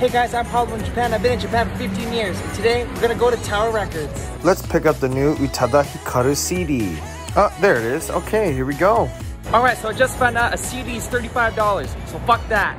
Hey guys, I'm Paul from Japan. I've been in Japan for 15 years, and today we're gonna go to Tower Records. Let's pick up the new Utada Hikaru CD. Oh, ah, there it is. Okay, here we go. Alright, so I just found out a CD is $35, so fuck that.